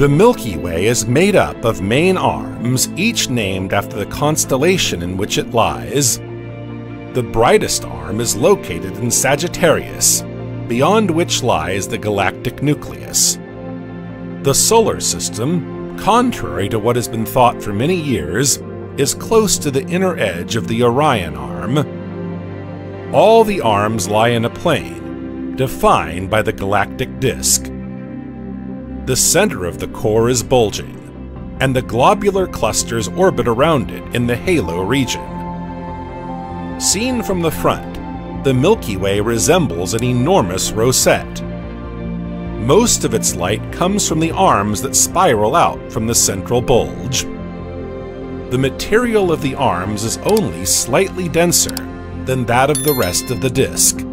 The Milky Way is made up of main arms, each named after the constellation in which it lies. The brightest arm is located in Sagittarius, beyond which lies the galactic nucleus. The solar system, contrary to what has been thought for many years, is close to the inner edge of the Orion arm. All the arms lie in a plane, defined by the galactic disk. The center of the core is bulging, and the globular clusters orbit around it in the halo region. Seen from the front, the Milky Way resembles an enormous rosette. Most of its light comes from the arms that spiral out from the central bulge. The material of the arms is only slightly denser than that of the rest of the disk.